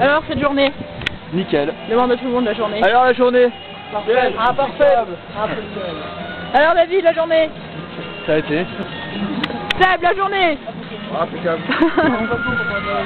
Alors, cette journée Nickel. Demande à tout le monde la journée. Alors la journée Ah, parfait. Alors, David, la journée Ça a été Seb, la journée ah, Impeccable.